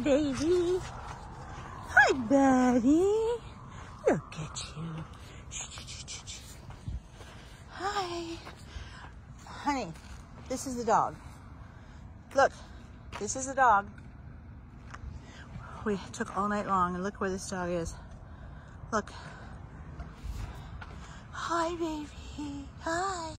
baby. Hi, buddy. Look at you. Hi. Honey, this is the dog. Look, this is the dog. We took all night long and look where this dog is. Look. Hi, baby. Hi.